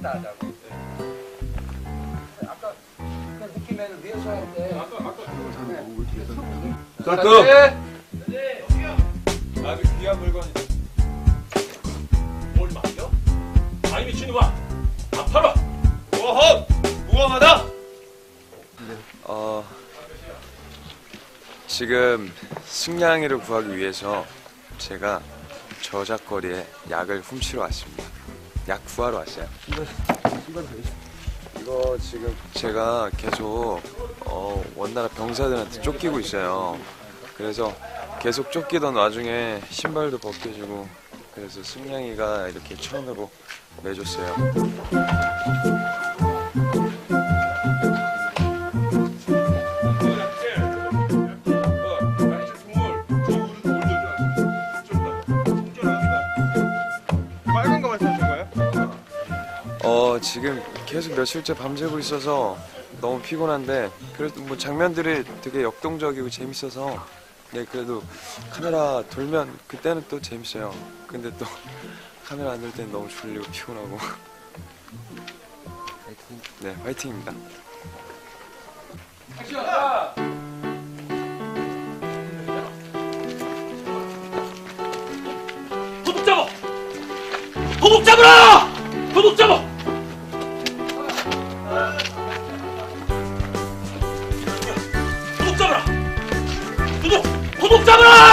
나자고. 아까 그 느낌에는 리허설 때. 스타트! 아주 귀한 물건이 뭘 맡겨? 아이 미친놈아 아파라 워헛 무광하다 어, 지금 승냥이를 구하기 위해서 제가 저작거리에 약을 훔치러 왔습니다. 약 구하러 왔어요. 이거 지금 제가 계속 어, 원나라 병사들한테 쫓기고 있어요. 그래서 계속 쫓기던 와중에 신발도 벗겨주고 그래서 승냥이가 이렇게 처음으로 내줬어요. 어 지금 계속 며칠째 밤새고 있어서 너무 피곤한데 그래도 뭐 장면들이 되게 역동적이고 재밌어서 네 그래도 카메라 돌면 그때는 또 재밌어요 근데 또 카메라 안 돌 때는 너무 졸리고 피곤하고 네 화이팅입니다 도둑 잡아! 도둑 잡으라! 도둑 잡아! 도둑 잡아라!